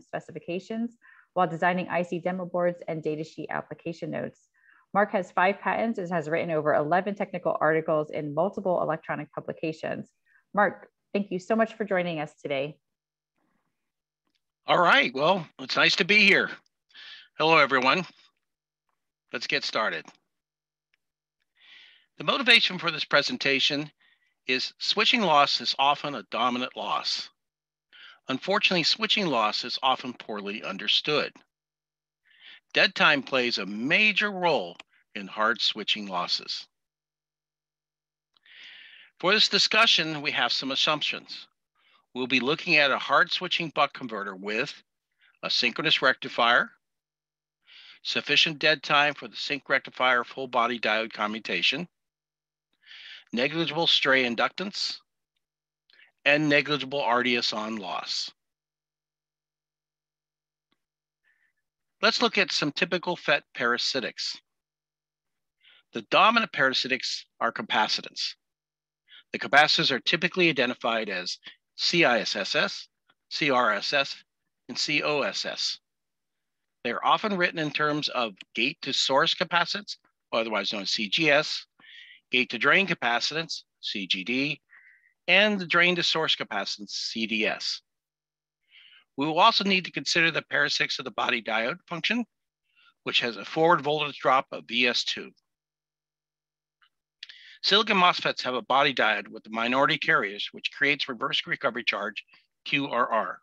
specifications while designing IC demo boards and datasheet application notes. Mark has five patents and has written over 11 technical articles in multiple electronic publications. Mark, thank you so much for joining us today. All right, well, it's nice to be here. Hello, everyone. Let's get started. The motivation for this presentation is switching loss is often a dominant loss. Unfortunately, switching loss is often poorly understood. Dead time plays a major role in hard switching losses. For this discussion, we have some assumptions. We'll be looking at a hard switching buck converter with a synchronous rectifier, sufficient dead time for the sync rectifier full body diode commutation, negligible stray inductance, and negligible RDS on loss. Let's look at some typical FET parasitics. The dominant parasitics are capacitance. The capacitors are typically identified as CISS, CRSS, and COSS. They are often written in terms of gate to source capacitance, otherwise known as CGS, gate to drain capacitance, CGD, and the drain to source capacitance, CDS. We will also need to consider the parasitics of the body diode function, which has a forward voltage drop of VS2. Silicon MOSFETs have a body diode with the minority carriers, which creates reverse recovery charge, QRR.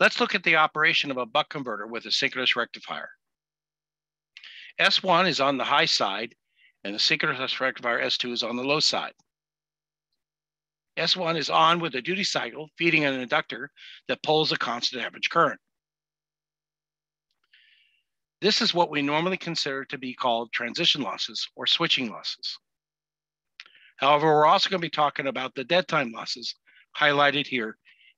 Let's look at the operation of a buck converter with a synchronous rectifier. S1 is on the high side and the synchronous rectifier S2 is on the low side. S1 is on with a duty cycle feeding an inductor that pulls a constant average current. This is what we normally consider to be called transition losses or switching losses. However, we're also going to be talking about the dead time losses highlighted here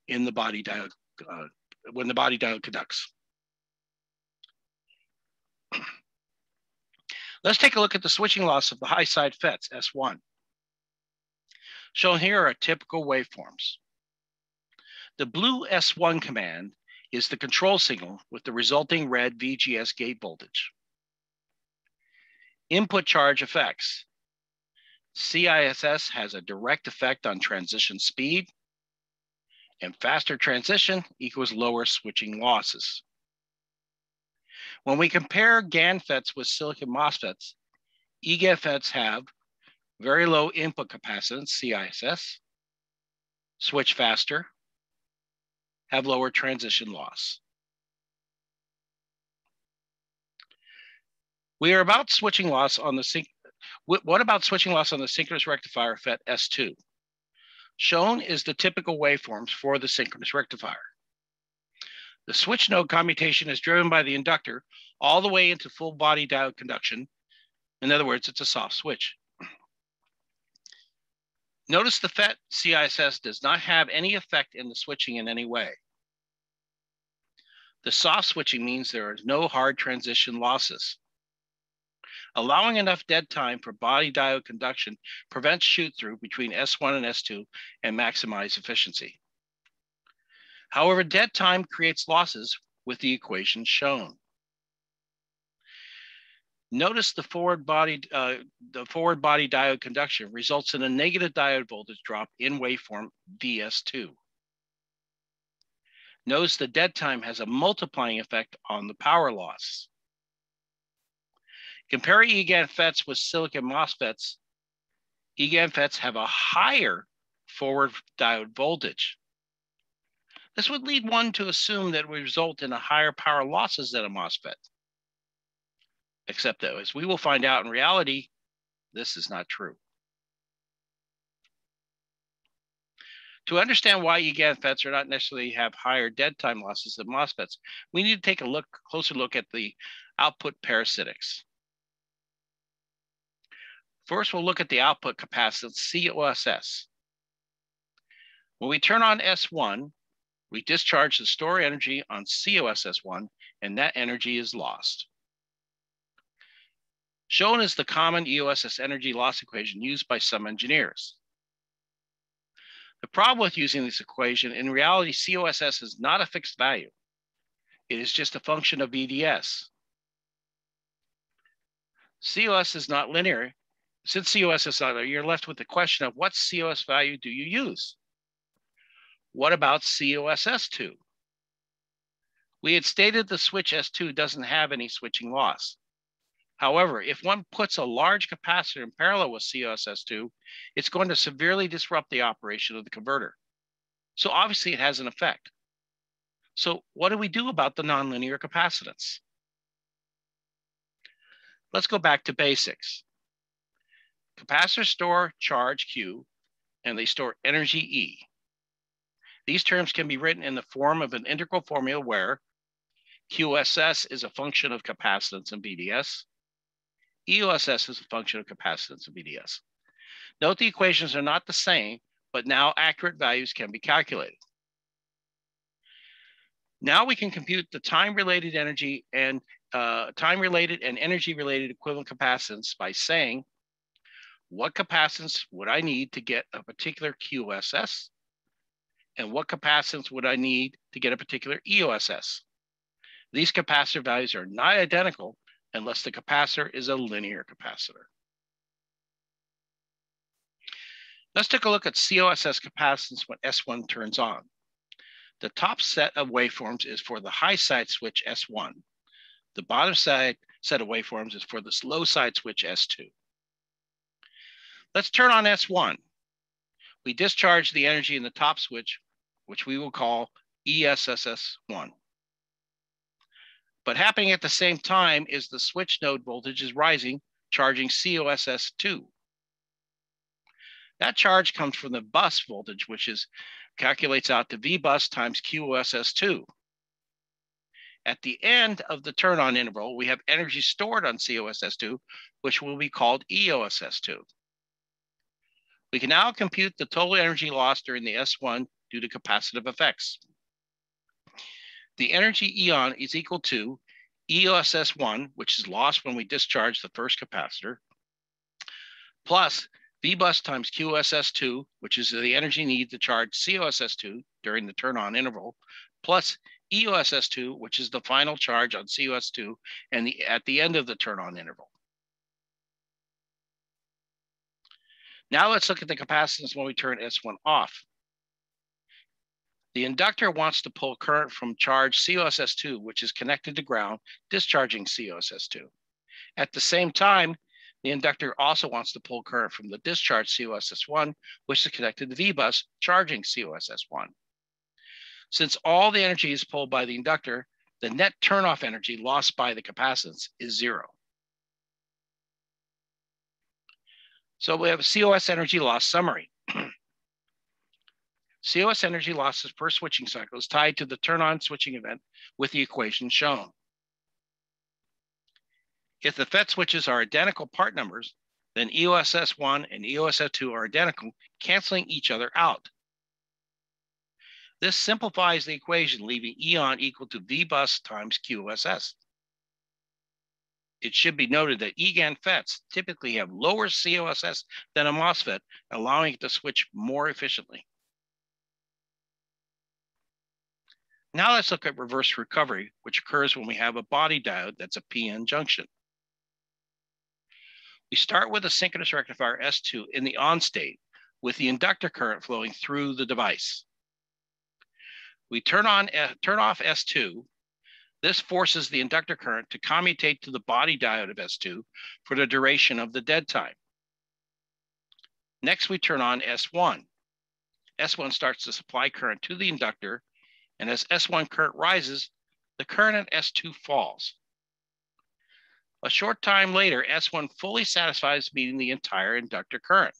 in the body diode uh, when the body diode conducts. Let's take a look at the switching loss of the high side FETs, S1. Shown here are typical waveforms. The blue S1 command is the control signal with the resulting red VGS gate voltage. Input charge effects. CISS has a direct effect on transition speed, and faster transition equals lower switching losses. When we compare GaN FETs with silicon MOSFETs, EGAN FETs have very low input capacitance, CISS, switch faster, have lower transition loss. We are about switching loss on the sync. What about switching loss on the synchronous rectifier FET S2? Shown is the typical waveforms for the synchronous rectifier. The switch node commutation is driven by the inductor all the way into full body diode conduction. In other words, it's a soft switch. Notice the FET CISS does not have any effect in the switching in any way. The soft switching means there are no hard transition losses. Allowing enough dead time for body diode conduction prevents shoot through between S1 and S2 and maximize efficiency. However, dead time creates losses with the equation shown. Notice the forward body, uh, the forward body diode conduction results in a negative diode voltage drop in waveform VS2. Notice the dead time has a multiplying effect on the power loss. Compare EGAN FETs with silicon MOSFETs. EGAN FETs have a higher forward diode voltage. This would lead one to assume that it would result in a higher power losses than a MOSFET. Except that as we will find out in reality, this is not true. To understand why EGAN FETs are not necessarily have higher dead time losses than MOSFETs, we need to take a look closer look at the output parasitics. First, we'll look at the output capacitance, COSS. When we turn on S1, we discharge the store energy on COSS1, and that energy is lost. Shown is the common EOSS energy loss equation used by some engineers. The problem with using this equation, in reality, COSS is not a fixed value. It is just a function of VDS. COS is not linear. Since COS is not linear, you're left with the question of what COS value do you use? What about COSS2? We had stated the switch S2 doesn't have any switching loss. However, if one puts a large capacitor in parallel with COSS2, it's going to severely disrupt the operation of the converter. So obviously it has an effect. So what do we do about the nonlinear capacitance? Let's go back to basics. Capacitors store charge Q and they store energy E. These terms can be written in the form of an integral formula where QOSS is a function of capacitance and VDS. EOSS is a function of capacitance and VDS. Note the equations are not the same, but now accurate values can be calculated. Now we can compute the time-related energy and uh, time-related and energy-related equivalent capacitance by saying, what capacitance would I need to get a particular QOSS? And what capacitance would I need to get a particular EOSS? These capacitor values are not identical unless the capacitor is a linear capacitor. Let's take a look at COSS capacitance when S1 turns on. The top set of waveforms is for the high side switch S1. The bottom side set of waveforms is for the low side switch S2. Let's turn on S1. We discharge the energy in the top switch, which we will call EOSS1. But happening at the same time is the switch node voltage is rising, charging COSS2. That charge comes from the bus voltage, which is calculates out to V bus times QOSS2. At the end of the turn on interval, we have energy stored on COSS2, which will be called EOSS2. We can now compute the total energy loss during the S1 due to capacitive effects. The energy eon is equal to EOSS1, which is lost when we discharge the first capacitor, plus VBUS times QOSS2, which is the energy needed to charge COSS2 during the turn on interval, plus EOSS2, which is the final charge on COS2 and the, at the end of the turn on interval. Now let's look at the capacitance when we turn S1 off. The inductor wants to pull current from charge COSS2, which is connected to ground, discharging COSS2. At the same time, the inductor also wants to pull current from the discharge COSS1, which is connected to V-bus, charging COSS1. Since all the energy is pulled by the inductor, the net turnoff energy lost by the capacitance is zero. So we have a COS energy loss summary. COS energy losses per switching cycle is tied to the turn on switching event with the equation shown. If the FET switches are identical part numbers, then EOSS1 and EOSS2 are identical, canceling each other out. This simplifies the equation, leaving EON equal to V bus times QOSS. It should be noted that EGAN FETs typically have lower COSS than a MOSFET, allowing it to switch more efficiently. Now let's look at reverse recovery, which occurs when we have a body diode that's a PN junction. We start with a synchronous rectifier S2 in the on state with the inductor current flowing through the device. We turn on uh, turn off S2. This forces the inductor current to commutate to the body diode of S2 for the duration of the dead time. Next, we turn on S1. S1 starts to supply current to the inductor, and as S1 current rises, the current at S2 falls. A short time later, S1 fully satisfies meeting the entire inductor current.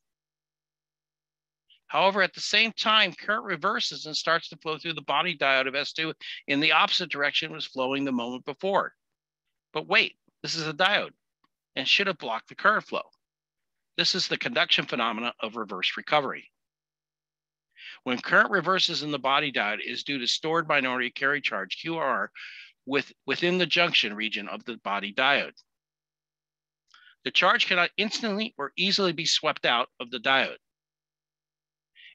However, at the same time, current reverses and starts to flow through the body diode of S2 in the opposite direction was flowing the moment before. But wait, this is a diode and should have blocked the current flow. This is the conduction phenomena of reverse recovery. When current reverses in the body diode is due to stored minority carry charge, QR, with, within the junction region of the body diode. The charge cannot instantly or easily be swept out of the diode.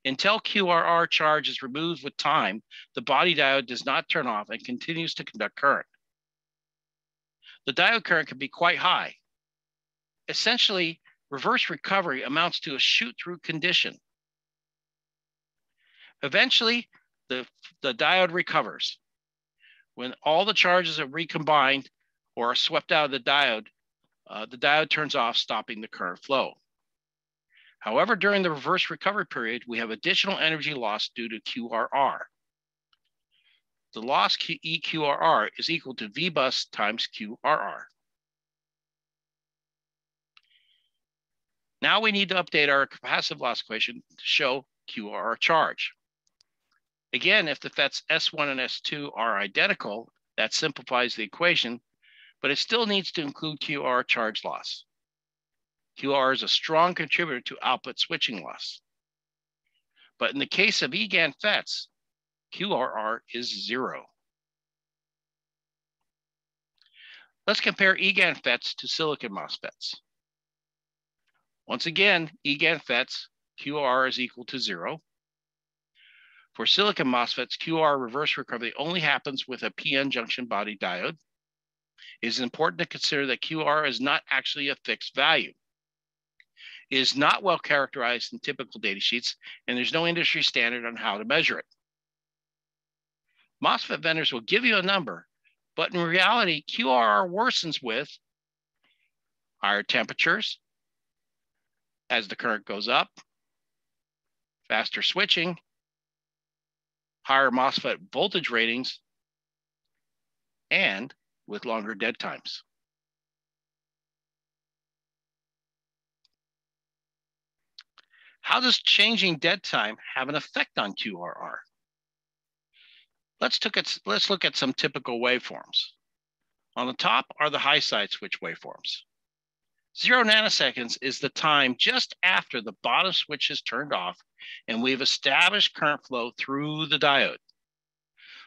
Until QRR charge is removed with time, the body diode does not turn off and continues to conduct current. The diode current can be quite high. Essentially, reverse recovery amounts to a shoot-through condition. Eventually, the, the diode recovers. When all the charges are recombined or are swept out of the diode, uh, the diode turns off, stopping the current flow. However, during the reverse recovery period, we have additional energy loss due to QRR. The loss EQRR is equal to VBus times QRR. Now we need to update our capacitive loss equation to show QRR charge. Again, if the FETs S1 and S2 are identical, that simplifies the equation, but it still needs to include QR charge loss. QR is a strong contributor to output switching loss. But in the case of EGAN FETs, QRR is zero. Let's compare EGAN FETs to silicon MOSFETs. Once again, EGAN FETs, QR is equal to zero. For silicon MOSFETs, QR reverse recovery only happens with a PN junction body diode. It is important to consider that QR is not actually a fixed value. It is not well characterized in typical data sheets, and there's no industry standard on how to measure it. MOSFET vendors will give you a number, but in reality, QRR worsens with higher temperatures as the current goes up, faster switching, higher MOSFET voltage ratings, and with longer dead times. How does changing dead time have an effect on QRR? Let's, let's look at some typical waveforms. On the top are the high side switch waveforms. Zero nanoseconds is the time just after the bottom switch is turned off and we've established current flow through the diode.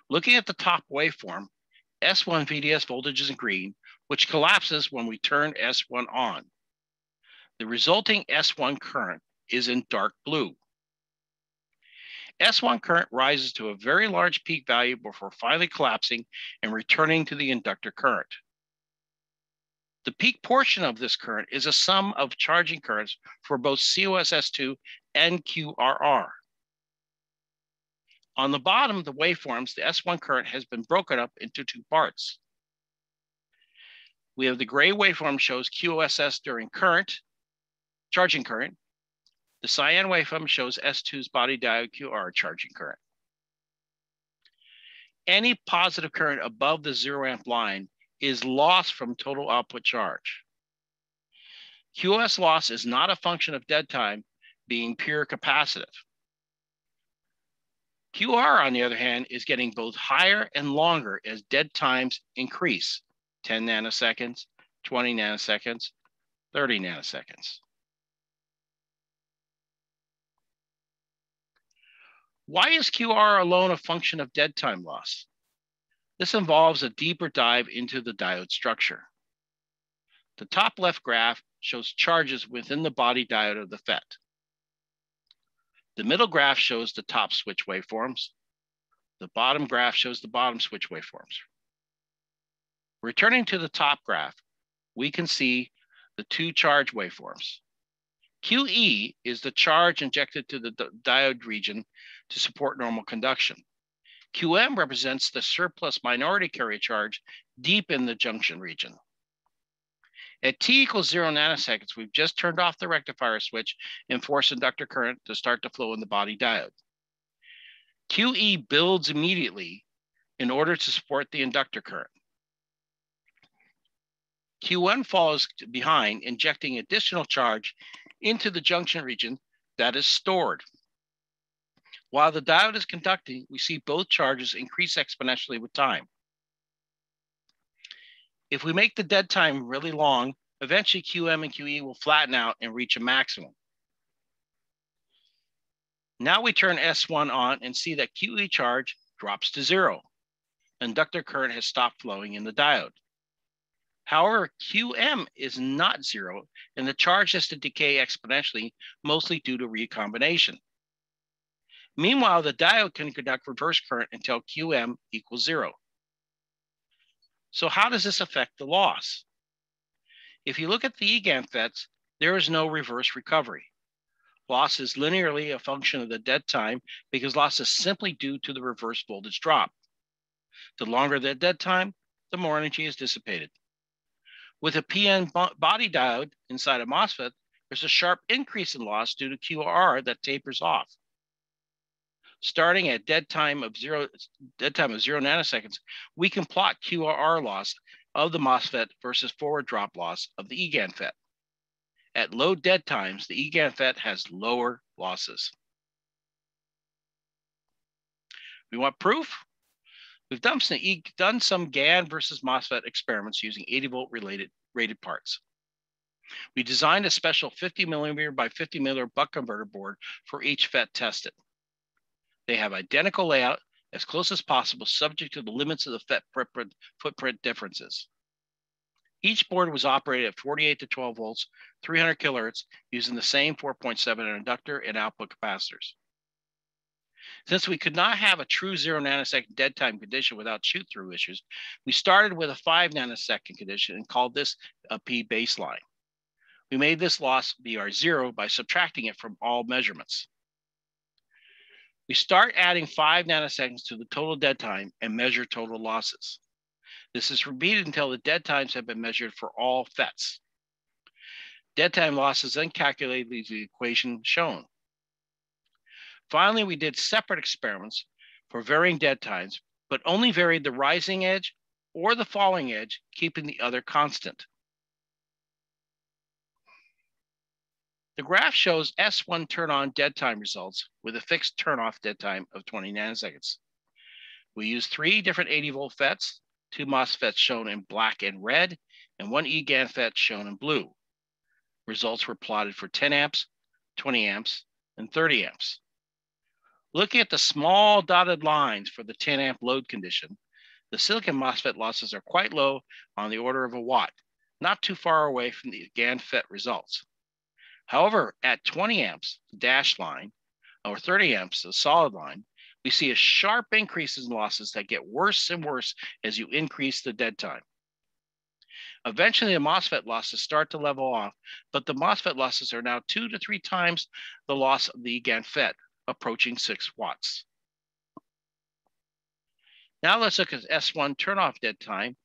Looking at the top waveform, S1 VDS voltage is in green, which collapses when we turn S1 on. The resulting S1 current is in dark blue. S1 current rises to a very large peak value before finally collapsing and returning to the inductor current. The peak portion of this current is a sum of charging currents for both COSS2 and QRR. On the bottom of the waveforms, the S1 current has been broken up into two parts. We have the gray waveform shows QOSS during current, charging current. The cyan waveform shows S2's body diode QR charging current. Any positive current above the zero amp line is lost from total output charge. QOSS loss is not a function of dead time being pure capacitive. QR, on the other hand, is getting both higher and longer as dead times increase 10 nanoseconds, 20 nanoseconds, 30 nanoseconds. Why is QR alone a function of dead time loss? This involves a deeper dive into the diode structure. The top left graph shows charges within the body diode of the FET. The middle graph shows the top switch waveforms. The bottom graph shows the bottom switch waveforms. Returning to the top graph, we can see the two charge waveforms. QE is the charge injected to the diode region to support normal conduction. QM represents the surplus minority carrier charge deep in the junction region. At t equals zero nanoseconds, we've just turned off the rectifier switch and forced inductor current to start to flow in the body diode. QE builds immediately in order to support the inductor current. Q1 falls behind, injecting additional charge into the junction region that is stored. While the diode is conducting, we see both charges increase exponentially with time. If we make the dead time really long, eventually QM and QE will flatten out and reach a maximum. Now we turn S1 on and see that QE charge drops to zero. Inductor current has stopped flowing in the diode. However, QM is not zero, and the charge has to decay exponentially, mostly due to recombination. Meanwhile, the diode can conduct reverse current until QM equals zero. So how does this affect the loss? If you look at the EGAN FETs, there is no reverse recovery. Loss is linearly a function of the dead time because loss is simply due to the reverse voltage drop. The longer the dead time, the more energy is dissipated. With a PN body diode inside a MOSFET, there's a sharp increase in loss due to QR that tapers off. Starting at dead time of zero, dead time of zero nanoseconds, we can plot QR loss of the MOSFET versus forward drop loss of the EGAN FET. At low dead times, the EGAN FET has lower losses. We want proof? We've done some, done some GAN versus MOSFET experiments using 80 volt related rated parts. We designed a special 50 millimeter by 50 millimeter buck converter board for each FET tested. They have identical layout as close as possible, subject to the limits of the footprint, footprint differences. Each board was operated at 48 to 12 volts, 300 kilohertz, using the same 4.7 inductor and output capacitors. Since we could not have a true zero nanosecond dead time condition without shoot through issues, we started with a five nanosecond condition and called this a P baseline. We made this loss BR zero by subtracting it from all measurements. We start adding five nanoseconds to the total dead time and measure total losses. This is repeated until the dead times have been measured for all FETs. Dead time losses then calculated using the equation shown. Finally, we did separate experiments for varying dead times, but only varied the rising edge or the falling edge, keeping the other constant. The graph shows S1 turn on dead time results with a fixed turn off dead time of 20 nanoseconds. We used three different 80 volt FETs two MOSFETs shown in black and red, and one EGAN FET shown in blue. Results were plotted for 10 amps, 20 amps, and 30 amps. Looking at the small dotted lines for the 10 amp load condition, the silicon MOSFET losses are quite low on the order of a watt, not too far away from the GAN FET results. However, at 20 amps, dash line, or 30 amps, the solid line, we see a sharp increase in losses that get worse and worse as you increase the dead time. Eventually, the MOSFET losses start to level off, but the MOSFET losses are now two to three times the loss of the GAN FET, approaching six watts. Now let's look at S1 turn off dead time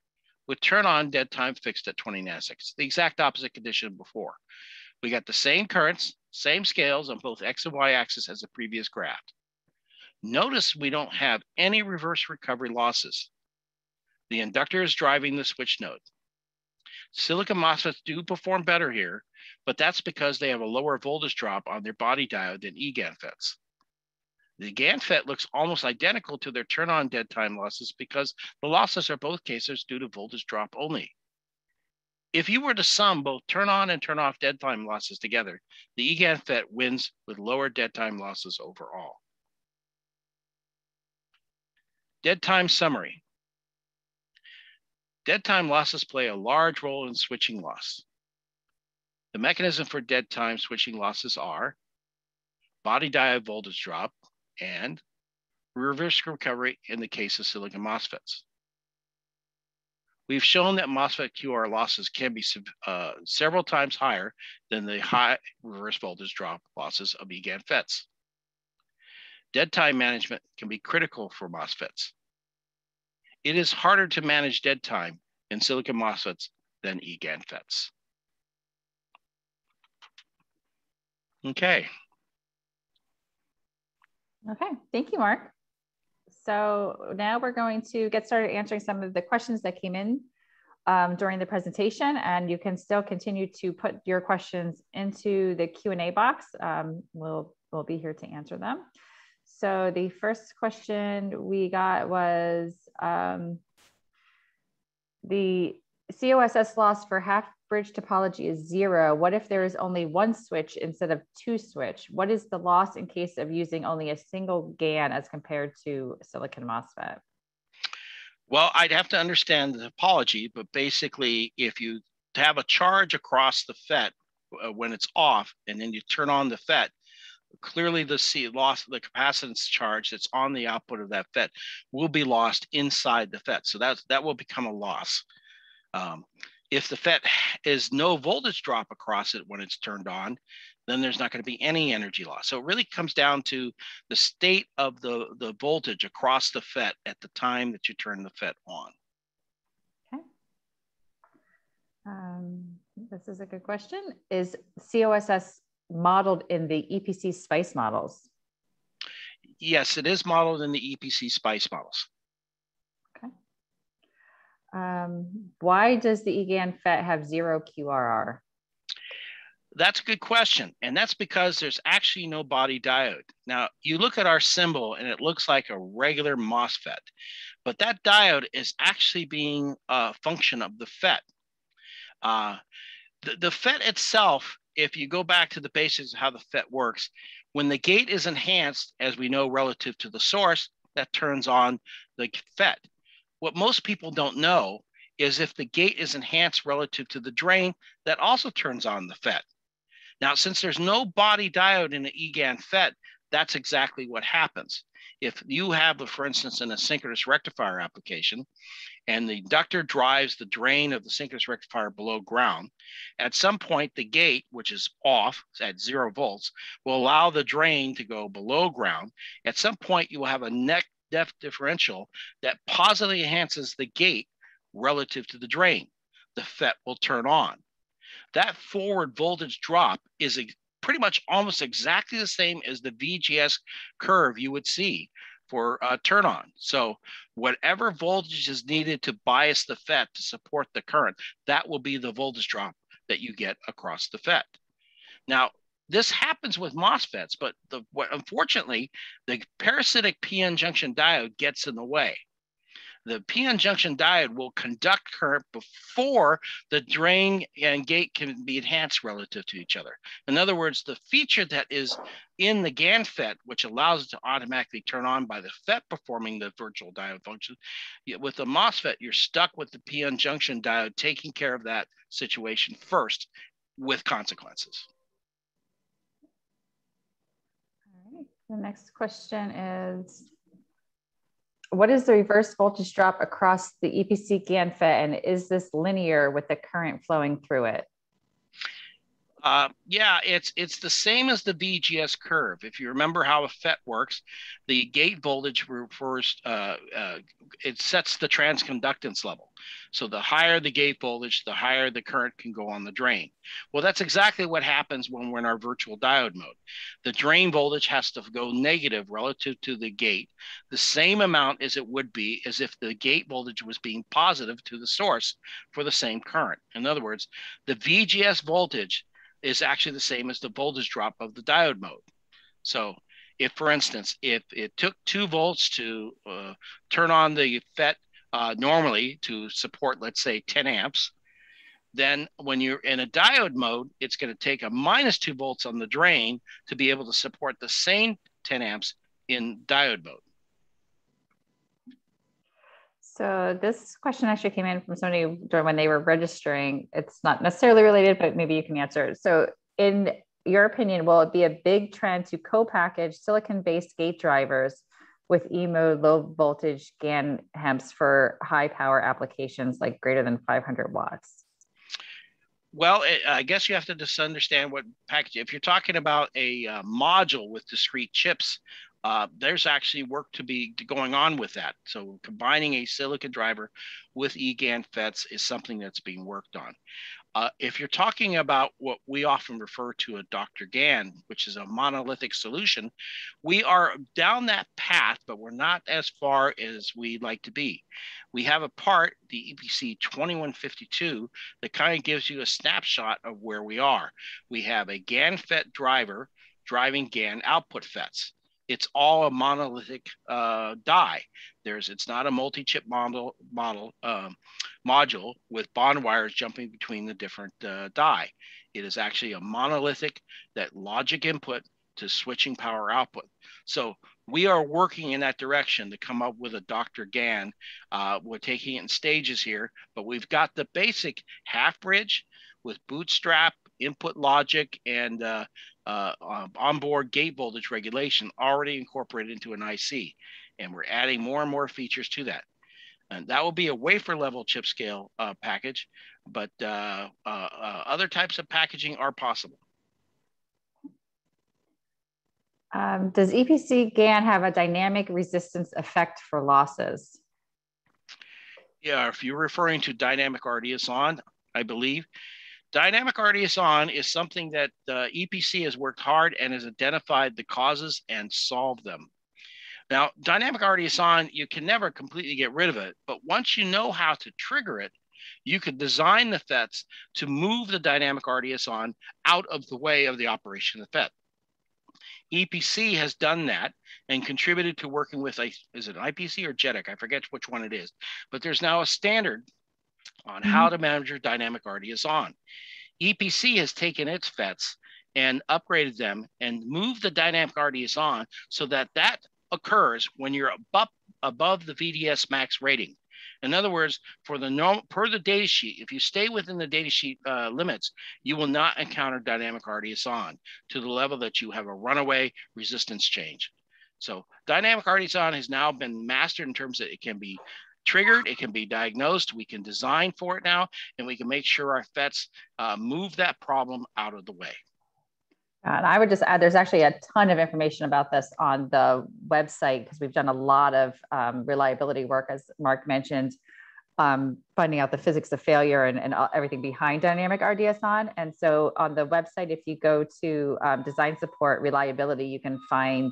with turn on dead time fixed at 20 nanoseconds, the exact opposite condition before. We got the same currents, same scales on both X and Y axis as the previous graph. Notice we don't have any reverse recovery losses. The inductor is driving the switch node. Silicon MOSFETs do perform better here, but that's because they have a lower voltage drop on their body diode than EGAN FETs. The GAN FET looks almost identical to their turn on dead time losses because the losses are both cases due to voltage drop only. If you were to sum both turn on and turn off dead time losses together, the EGAN wins with lower dead time losses overall. Dead time summary. Dead time losses play a large role in switching loss. The mechanism for dead time switching losses are body diode voltage drop and reverse recovery in the case of silicon MOSFETs. We've shown that MOSFET QR losses can be uh, several times higher than the high reverse voltage drop losses of EGAN FETs. Dead time management can be critical for MOSFETs. It is harder to manage dead time in silicon MOSFETs than EGAN FETs. Okay. Okay, thank you, Mark. So now we're going to get started answering some of the questions that came in um, during the presentation, and you can still continue to put your questions into the Q&A box. Um, we'll, we'll be here to answer them. So the first question we got was um, the COSS loss for half bridge topology is zero. What if there is only one switch instead of two switch? What is the loss in case of using only a single GAN as compared to silicon MOSFET? Well, I'd have to understand the topology, but basically if you have a charge across the FET uh, when it's off and then you turn on the FET, clearly the C loss, the capacitance charge that's on the output of that FET will be lost inside the FET. So that, that will become a loss. Um, if the FET is no voltage drop across it when it's turned on, then there's not going to be any energy loss. So it really comes down to the state of the, the voltage across the FET at the time that you turn the FET on. Okay. Um, this is a good question. Is COSS modeled in the EPC SPICE models? Yes, it is modeled in the EPC SPICE models. Um, why does the EGAN FET have zero QRR? That's a good question. And that's because there's actually no body diode. Now, you look at our symbol and it looks like a regular MOSFET, but that diode is actually being a function of the FET. Uh, the, the FET itself if you go back to the basics of how the FET works, when the gate is enhanced, as we know relative to the source, that turns on the FET. What most people don't know is if the gate is enhanced relative to the drain, that also turns on the FET. Now, since there's no body diode in the EGAN FET, that's exactly what happens. If you have, for instance, in a synchronous rectifier application, and the inductor drives the drain of the synchronous rectifier below ground. At some point, the gate, which is off at zero volts, will allow the drain to go below ground. At some point, you will have a net depth differential that positively enhances the gate relative to the drain. The FET will turn on. That forward voltage drop is pretty much almost exactly the same as the VGS curve you would see for uh, turn on. So whatever voltage is needed to bias the FET to support the current, that will be the voltage drop that you get across the FET. Now, this happens with MOSFETs, but the, unfortunately, the parasitic PN junction diode gets in the way the PN junction diode will conduct current before the drain and gate can be enhanced relative to each other. In other words, the feature that is in the GAN FET, which allows it to automatically turn on by the FET performing the virtual diode function, with the MOSFET, you're stuck with the PN junction diode taking care of that situation first with consequences. All right. The next question is what is the reverse voltage drop across the EPC GAN FET and is this linear with the current flowing through it? Uh, yeah, it's it's the same as the VGS curve. If you remember how a FET works, the gate voltage refers uh, uh, it sets the transconductance level. So the higher the gate voltage, the higher the current can go on the drain. Well, that's exactly what happens when we're in our virtual diode mode. The drain voltage has to go negative relative to the gate, the same amount as it would be as if the gate voltage was being positive to the source for the same current. In other words, the VGS voltage is actually the same as the voltage drop of the diode mode. So if, for instance, if it took two volts to uh, turn on the FET uh, normally to support, let's say, 10 amps, then when you're in a diode mode, it's going to take a minus two volts on the drain to be able to support the same 10 amps in diode mode. So this question actually came in from somebody during when they were registering. It's not necessarily related, but maybe you can answer. So in your opinion, will it be a big trend to co-package silicon-based gate drivers with E-mode low voltage GaN HEMTs for high power applications like greater than 500 watts? Well, it, I guess you have to just understand what package. If you're talking about a uh, module with discrete chips, uh, there's actually work to be going on with that. So combining a silicon driver with eGaN FETs is something that's being worked on. Uh, if you're talking about what we often refer to a Dr. GaN, which is a monolithic solution, we are down that path, but we're not as far as we'd like to be. We have a part, the EPC 2152, that kind of gives you a snapshot of where we are. We have a GaN FET driver driving GaN output FETs it's all a monolithic uh, die. There's it's not a multi-chip model model um, module with bond wires jumping between the different uh, die. It is actually a monolithic that logic input to switching power output. So we are working in that direction to come up with a Dr. GaN. Uh, we're taking it in stages here, but we've got the basic half bridge with bootstrap, input logic, and uh, uh, onboard gate voltage regulation already incorporated into an IC. And we're adding more and more features to that. And that will be a wafer level chip scale uh, package, but uh, uh, uh other types of packaging are possible. Um, does EPC GaN have a dynamic resistance effect for losses? Yeah, if you're referring to dynamic RDS on, I believe. Dynamic RDS on is something that uh, EPC has worked hard and has identified the causes and solved them. Now, dynamic RDS on, you can never completely get rid of it, but once you know how to trigger it, you could design the FETs to move the dynamic RDS on out of the way of the operation of the FET. EPC has done that and contributed to working with a, is it IPC or JEDEC? I forget which one it is, but there's now a standard on mm-hmm. how to manage your dynamic RDS on. EPC has taken its FETs and upgraded them and moved the dynamic RDS on so that that occurs when you're above, above the VDS max rating. In other words, for the normal per the data sheet, if you stay within the data sheet uh, limits, you will not encounter dynamic RDS on to the level that you have a runaway resistance change. So dynamic RDS on has now been mastered in terms that it can be triggered, it can be diagnosed, we can design for it now, and we can make sure our FETs uh, move that problem out of the way. And I would just add, there's actually a ton of information about this on the website because we've done a lot of um, reliability work, as Mark mentioned, um, finding out the physics of failure and, and everything behind dynamic RDS on. And so on the website, if you go to um, design support reliability, you can find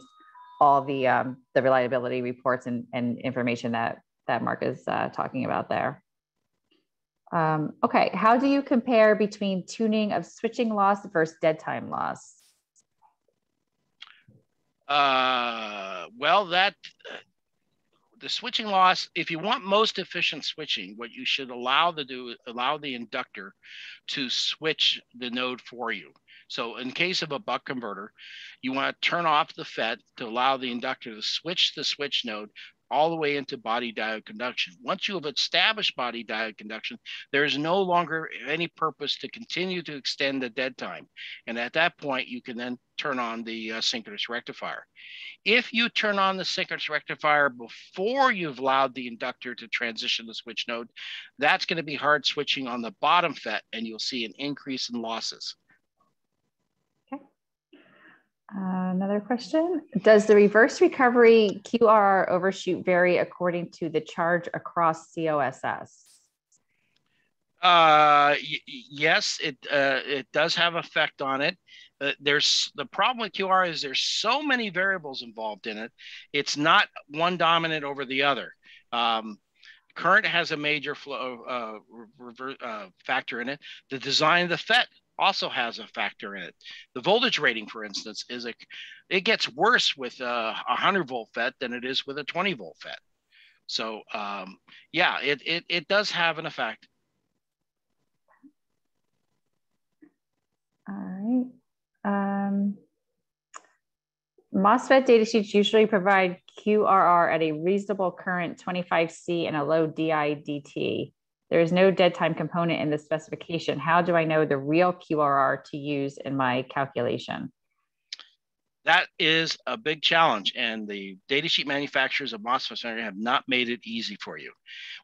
all the um, the reliability reports and, and information that that Mark is uh, talking about there. Um, okay, how do you compare between tuning of switching loss versus dead time loss? Uh, well, that uh, the switching loss. If you want most efficient switching, what you should allow the do allow the inductor to switch the node for you. So in case of a buck converter, you want to turn off the FET to allow the inductor to switch the switch node all the way into body diode conduction. Once you have established body diode conduction, there is no longer any purpose to continue to extend the dead time. And at that point, you can then turn on the uh, synchronous rectifier. If you turn on the synchronous rectifier before you've allowed the inductor to transition the switch node, that's going to be hard switching on the bottom FET and you'll see an increase in losses. Another question. Does the reverse recovery QRR overshoot vary according to the charge across COSS? Uh, yes, it uh, it does have effect on it. Uh, there's the problem with QR is there's so many variables involved in it. It's not one dominant over the other. Um, current has a major flow uh, uh, factor in it. The design of the FET also has a factor in it. The voltage rating, for instance, is a it gets worse with a 100 volt FET than it is with a 20 volt FET. So um, yeah, it, it it does have an effect. All right. Um, MOSFET datasheets usually provide QRR at a reasonable current 25C and a low DI-DT. There is no dead time component in the specification. How do I know the real QRR to use in my calculation? That is a big challenge, and the datasheet manufacturers of MOSFET have not made it easy for you.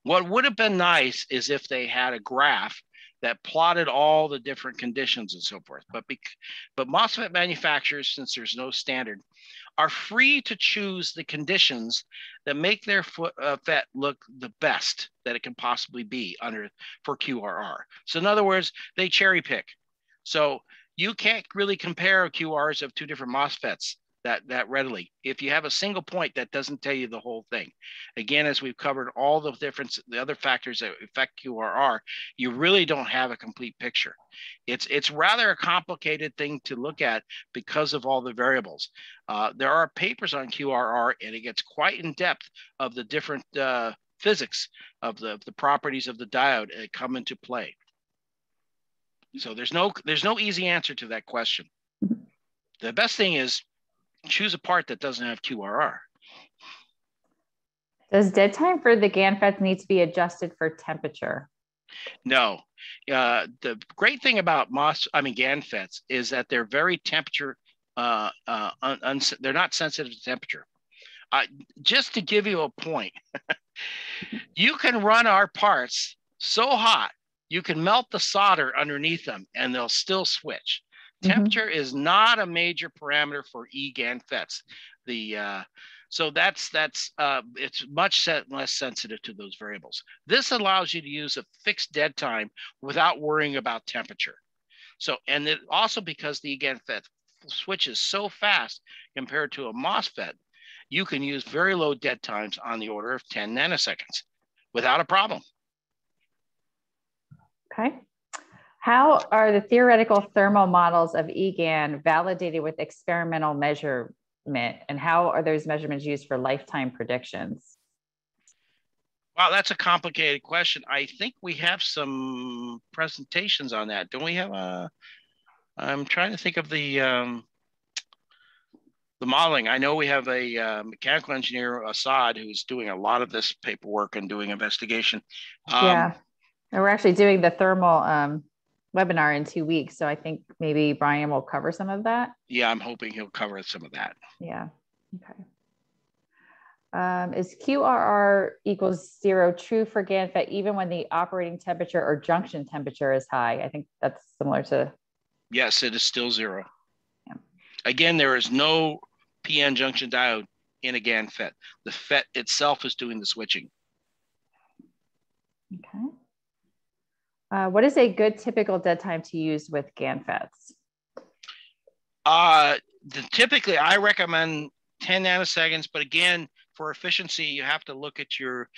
What would have been nice is if they had a graph that plotted all the different conditions and so forth. But, but MOSFET manufacturers, since there's no standard, are free to choose the conditions that make their foot, uh, FET look the best that it can possibly be under for QRR. So in other words, they cherry pick. So you can't really compare QRs of two different MOSFETs that that readily. If you have a single point, that doesn't tell you the whole thing. Again, as we've covered all the different the other factors that affect QRR, you really don't have a complete picture. It's it's rather a complicated thing to look at because of all the variables. Uh, there are papers on QRR, and it gets quite in depth of the different uh, physics of the, the properties of the diode that come into play. So there's no there's no easy answer to that question. The best thing is choose a part that doesn't have QRR. Does dead time for the GaN FETs need to be adjusted for temperature? No. Uh, the great thing about MOS, I mean GANFETs, is that they're very temperature uh, uh, un, un, they're not sensitive to temperature. Uh, just to give you a point, you can run our parts so hot you can melt the solder underneath them and they'll still switch. Mm-hmm. Temperature is not a major parameter for EGAN FETs. The uh, so that's that's uh, it's much less sensitive to those variables. This allows you to use a fixed dead time without worrying about temperature. So and it also because the EGAN FET switches so fast compared to a MOSFET, you can use very low dead times on the order of 10 nanoseconds without a problem. Okay. How are the theoretical thermal models of EGAN validated with experimental measurement? And how are those measurements used for lifetime predictions? Wow, that's a complicated question. I think we have some presentations on that. Don't we have a? I'm trying to think of the um, the modeling. I know we have a uh, mechanical engineer, Assad, who's doing a lot of this paperwork and doing investigation. Um, yeah, and we're actually doing the thermal um, webinar in two weeks. So I think maybe Brian will cover some of that. Yeah, I'm hoping he'll cover some of that. Yeah. Okay. Um, is QRR equals zero true for GANFET even when the operating temperature or junction temperature is high? I think that's similar to. Yes, it is still zero. Yeah. Again, there is no PN junction diode in a GAN FET. The FET itself is doing the switching. Okay. Uh, what is a good typical dead time to use with GAN FETs? Uh, the, typically, I recommend 10 nanoseconds, but again, for efficiency, you have to look at your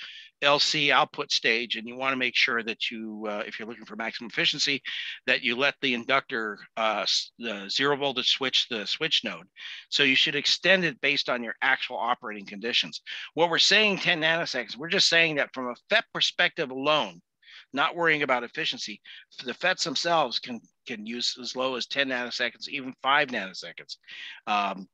LC output stage, and you want to make sure that you, uh, if you're looking for maximum efficiency, that you let the inductor, uh, the zero voltage switch the switch node. So you should extend it based on your actual operating conditions. What we're saying 10 nanoseconds, we're just saying that from a FET perspective alone, not worrying about efficiency, the FETs themselves can can use as low as 10 nanoseconds, even five nanoseconds. Um,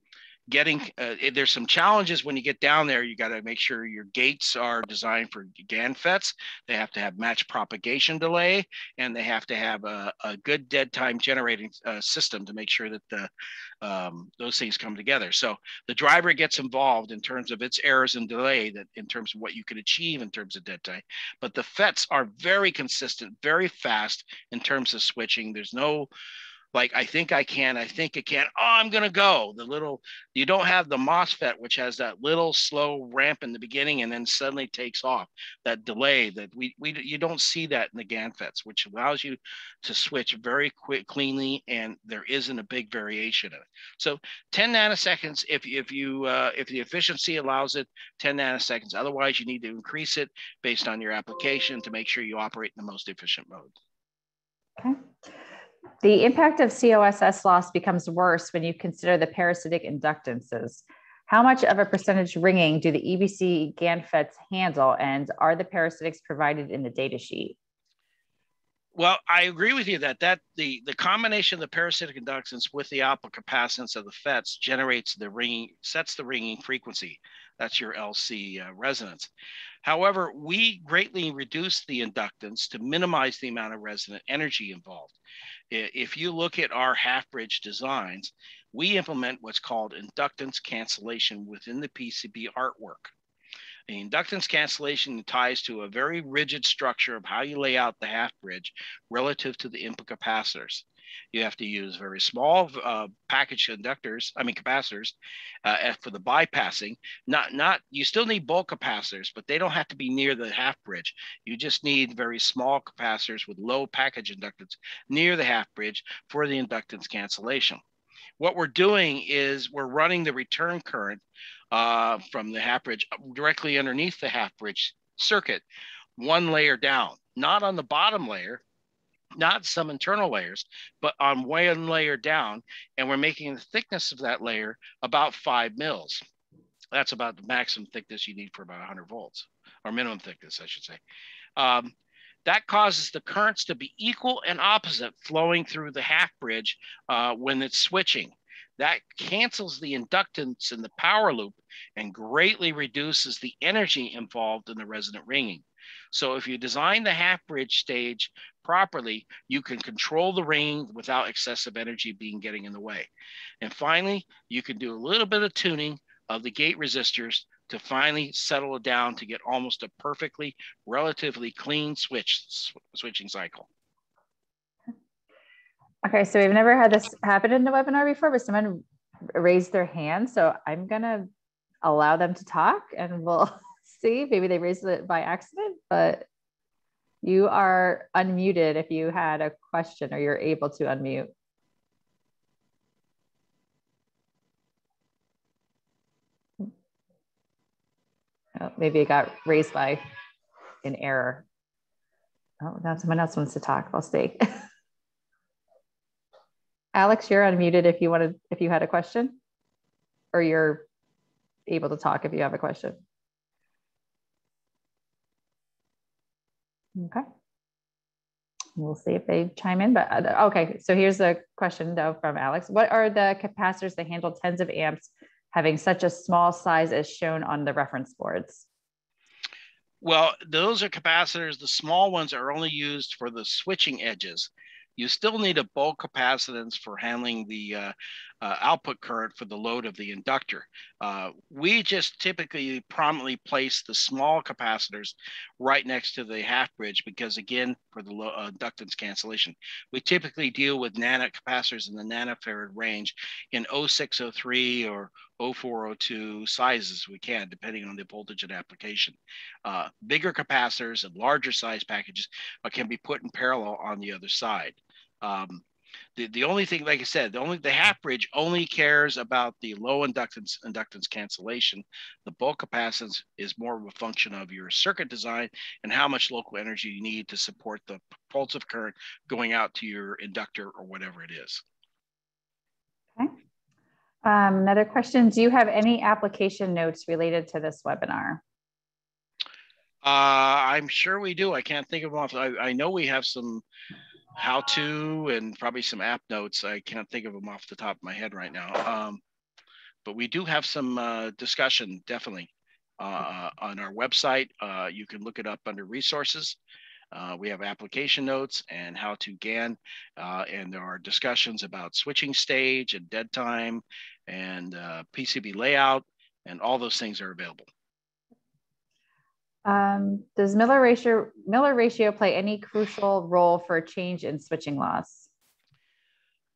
getting uh, there's some challenges when you get down there you got to make sure your gates are designed for GAN FETs. They have to have match propagation delay and they have to have a, a good dead time generating uh, system to make sure that the um, those things come together. So the driver gets involved in terms of its errors and delay that in terms of what you can achieve in terms of dead time. But the FETs are very consistent very fast in terms of switching. There's no like I think I can, I think I can. Oh, I'm gonna go. The little you don't have the MOSFET, which has that little slow ramp in the beginning and then suddenly takes off. That delay that we we you don't see that in the GANFETs, which allows you to switch very quick, cleanly, and there isn't a big variation in it. So 10 nanoseconds if if you uh, if the efficiency allows it, 10 nanoseconds. Otherwise, you need to increase it based on your application to make sure you operate in the most efficient mode. Okay. The impact of COSS loss becomes worse when you consider the parasitic inductances. How much of a percentage ringing do the EPC GANFETs handle, and are the parasitics provided in the datasheet? Well, I agree with you that that the the combination of the parasitic inductance with the output capacitance of the FETs generates the ringing, sets the ringing frequency. That's your LC uh, resonance. However, we greatly reduce the inductance to minimize the amount of resonant energy involved if you look at our half bridge designs, we implement what's called inductance cancellation within the PCB artwork. The inductance cancellation ties to a very rigid structure of how you lay out the half bridge relative to the input capacitors. You have to use very small uh, package conductors, I mean capacitors, uh, for the bypassing. Not, not you still need bulk capacitors, but they don't have to be near the half bridge. You just need very small capacitors with low package inductance near the half bridge for the inductance cancellation. What we're doing is we're running the return current uh, from the half bridge directly underneath the half bridge circuit, one layer down, not on the bottom layer, not some internal layers, but on one layer down. And we're making the thickness of that layer about five mils. That's about the maximum thickness you need for about 100 volts, or minimum thickness, I should say. Um, that causes the currents to be equal and opposite flowing through the half bridge uh, when it's switching. That cancels the inductance in the power loop and greatly reduces the energy involved in the resonant ringing. So if you design the half bridge stage properly, you can control the ringing without excessive energy being getting in the way. And finally, you can do a little bit of tuning of the gate resistors to finally settle it down to get almost a perfectly, relatively clean switch sw switching cycle. Okay, so we've never had this happen in the webinar before, but someone raised their hand. So I'm gonna allow them to talk and we'll see. Maybe they raised it by accident, but you are unmuted if you had a question or you're able to unmute. Oh, maybe it got raised by an error. Oh, now someone else wants to talk. I'll stay. Alex, you're unmuted if you wanted, if you had a question, or you're able to talk if you have a question. Okay. We'll see if they chime in, but uh, okay. So here's a question though from Alex. What are the capacitors that handle tens of amps having such a small size as shown on the reference boards? Well, those are capacitors. The small ones are only used for the switching edges. You still need a bulk capacitance for handling the uh, uh, output current for the load of the inductor. Uh, we just typically prominently place the small capacitors right next to the half bridge because again, for the low, uh, inductance cancellation, we typically deal with nanocapacitors in the nanofarad range in 0603 or 0402 sizes we can, depending on the voltage and application. Uh, bigger capacitors and larger size packages uh, can be put in parallel on the other side. Um, the, the only thing, like I said, the only the half bridge only cares about the low inductance inductance cancellation. The bulk capacitance is more of a function of your circuit design and how much local energy you need to support the propulsive current going out to your inductor or whatever it is. Okay. Um, another question, do you have any application notes related to this webinar? Uh, I'm sure we do. I can't think of them. I, I know we have some how to and probably some app notes. I can't think of them off the top of my head right now. Um, but we do have some uh, discussion definitely uh, on our website. Uh, you can look it up under resources. Uh, we have application notes and how to GAN, uh, and there are discussions about switching stage and dead time and uh, PCB layout, and all those things are available. Um, does Miller ratio Miller ratio play any crucial role for a change in switching loss?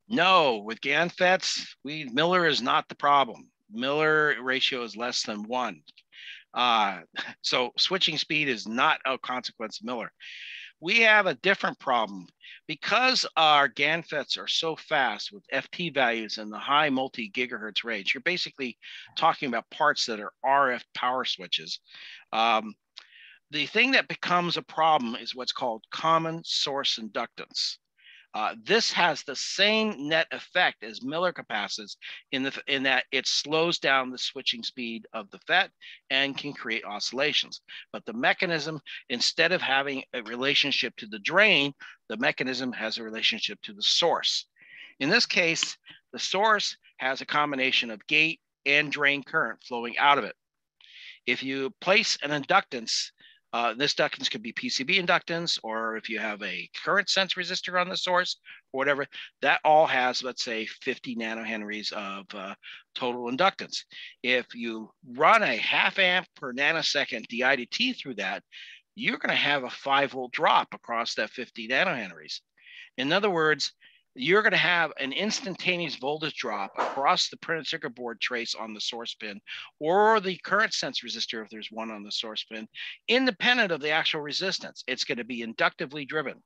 No, with GAN FETs, we Miller is not the problem. Miller ratio is less than one. Uh, so switching speed is not a consequence of Miller. We have a different problem because our GAN FETs are so fast with FT values in the high multi gigahertz range. You're basically talking about parts that are RF power switches. Um, the thing that becomes a problem is what's called common source inductance. Uh, this has the same net effect as Miller capacitors in, the, in that it slows down the switching speed of the FET and can create oscillations. But the mechanism, instead of having a relationship to the drain, the mechanism has a relationship to the source. In this case, the source has a combination of gate and drain current flowing out of it. If you place an inductance uh, this inductance could be PCB inductance, or if you have a current sense resistor on the source or whatever, that all has, let's say, 50 nanohenries of uh, total inductance. If you run a half amp per nanosecond di through that, you're going to have a five volt drop across that 50 nanohenries. In other words, you're going to have an instantaneous voltage drop across the printed circuit board trace on the source pin or the current sense resistor if there's one on the source pin, independent of the actual resistance. It's going to be inductively driven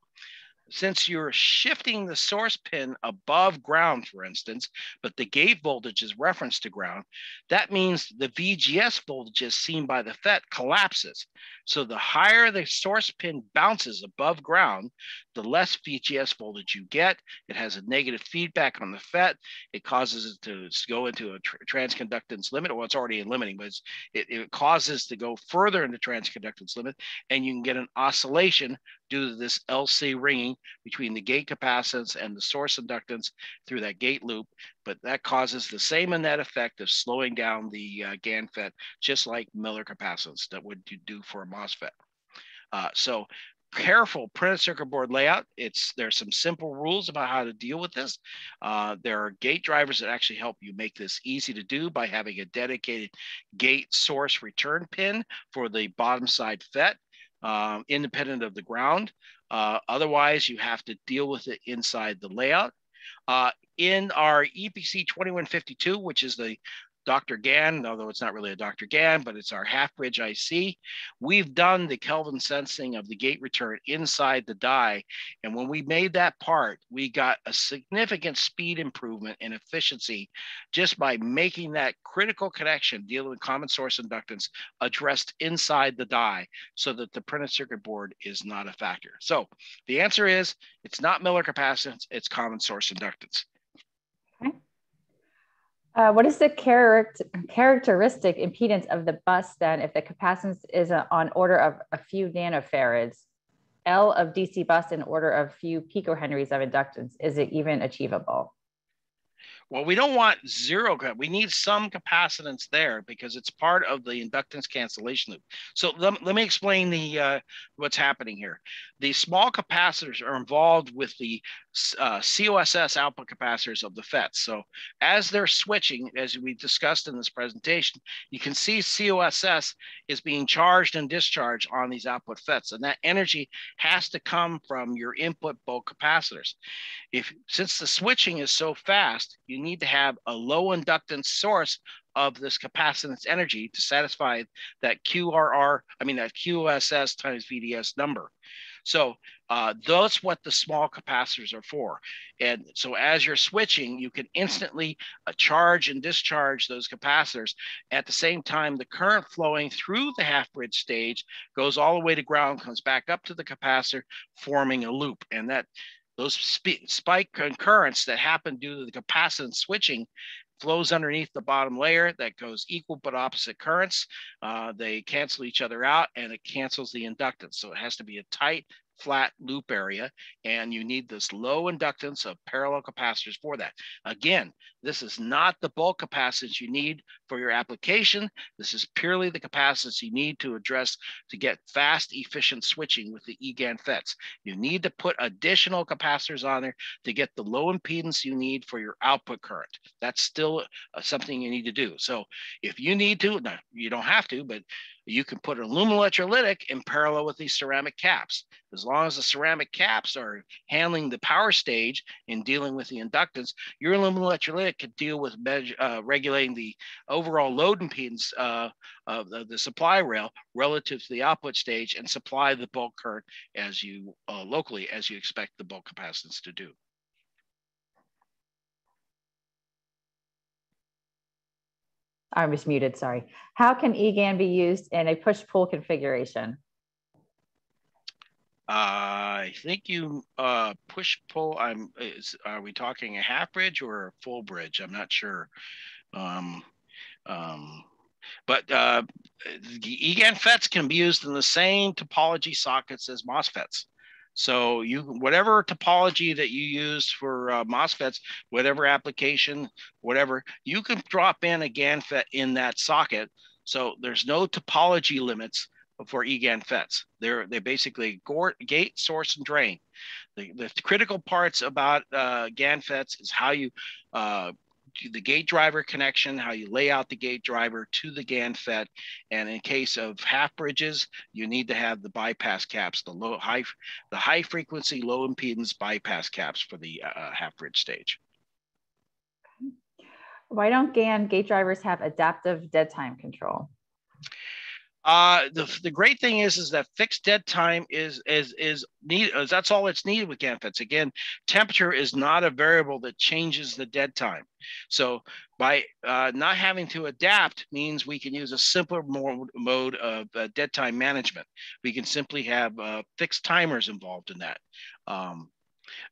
since you're shifting the source pin above ground, for instance, but the gate voltage is referenced to ground, that means the VGS voltages seen by the FET collapses. So the higher the source pin bounces above ground, the less VGS voltage you get. It has a negative feedback on the FET. It causes it to go into a transconductance limit. Well, it's already in limiting, but it, it causes to go further into transconductance limit, and you can get an oscillation due to this LC ringing between the gate capacitance and the source inductance through that gate loop. But that causes the same net effect of slowing down the uh, GAN FET, just like Miller capacitance that would do for a MOSFET. Uh, so careful printed circuit board layout. It's there's some simple rules about how to deal with this. Uh, there are gate drivers that actually help you make this easy to do by having a dedicated gate source return pin for the bottom side FET, um, independent of the ground. Uh, otherwise, you have to deal with it inside the layout. Uh, in our EPC 2152, which is the Dr. GAN, although it's not really a Dr. GAN, but it's our half bridge IC. We've done the Kelvin sensing of the gate return inside the die. And when we made that part, we got a significant speed improvement and efficiency just by making that critical connection dealing with common source inductance addressed inside the die so that the printed circuit board is not a factor. So the answer is it's not Miller capacitance, it's common source inductance. Uh, what is the character, characteristic impedance of the bus then if the capacitance is a, on order of a few nanofarads? L of DC bus in order of few picohenries of inductance, is it even achievable? Well, we don't want zero. We need some capacitance there because it's part of the inductance cancellation loop. So let, let me explain the uh, what's happening here. The small capacitors are involved with the uh, COSS output capacitors of the FETs. So as they're switching, as we discussed in this presentation, you can see COSS is being charged and discharged on these output FETs, and that energy has to come from your input bulk capacitors. If since the switching is so fast, you need to have a low inductance source of this capacitance energy to satisfy that QRR, I mean that QOSS times VDS number. So uh, that's what the small capacitors are for. And so as you're switching, you can instantly uh, charge and discharge those capacitors. At the same time, the current flowing through the half bridge stage goes all the way to ground, comes back up to the capacitor, forming a loop. And that those spike currents that happen due to the capacitance switching flows underneath the bottom layer that goes equal but opposite currents. Uh, they cancel each other out and it cancels the inductance. So it has to be a tight, flat loop area, and you need this low inductance of parallel capacitors for that. Again, this is not the bulk capacitance you need for your application. This is purely the capacitance you need to address to get fast, efficient switching with the EGAN FETs. You need to put additional capacitors on there to get the low impedance you need for your output current. That's still uh, something you need to do. So if you need to, now you don't have to, but you can put aluminum electrolytic in parallel with these ceramic caps. As long as the ceramic caps are handling the power stage and dealing with the inductance, your aluminum electrolytic could deal with uh, regulating the overall load impedance uh, of the, the, supply rail relative to the output stage and supply the bulk current as you uh, locally as you expect the bulk capacitance to do. I was muted, sorry. How can EGAN be used in a push-pull configuration? I think you uh, push pull. I'm. Is, are we talking a half bridge or a full bridge? I'm not sure. Um, um, but uh, EGAN FETs can be used in the same topology sockets as MOSFETs. So you whatever topology that you use for uh, MOSFETs, whatever application, whatever, you can drop in a GAN FET in that socket. So there's no topology limits for EGAN FETs. They're they basically gate, source, and drain. The, the critical parts about uh, GAN FETs is how you uh, the gate driver connection, how you lay out the gate driver to the GAN FET. And in case of half bridges, you need to have the bypass caps, the low high, the high frequency, low impedance bypass caps for the uh, half bridge stage. Why don't GAN gate drivers have adaptive dead time control? Uh, the, the great thing is is that fixed dead time is is is need is that's all it's needed with GAN FETs. Again, temperature is not a variable that changes the dead time. So by uh, not having to adapt means we can use a simpler mode, mode of uh, dead time management. We can simply have uh, fixed timers involved in that. Um,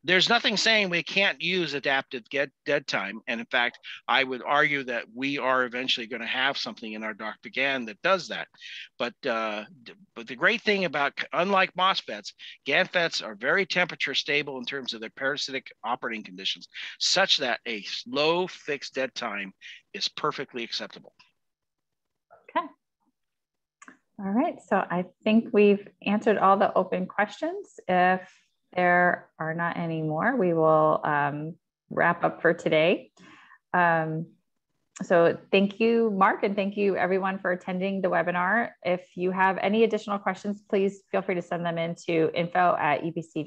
there's nothing saying we can't use adaptive get dead time. And in fact, I would argue that we are eventually going to have something in our Dr. GAN that does that. But uh, but the great thing about unlike MOSFETs, GAN FETs are very temperature stable in terms of their parasitic operating conditions, such that a low fixed dead time is perfectly acceptable. Okay. All right, so I think we've answered all the open questions. If there are not any more, we will um, wrap up for today. Um, so thank you, Mark, and thank you everyone for attending the webinar. If you have any additional questions, please feel free to send them into info at epc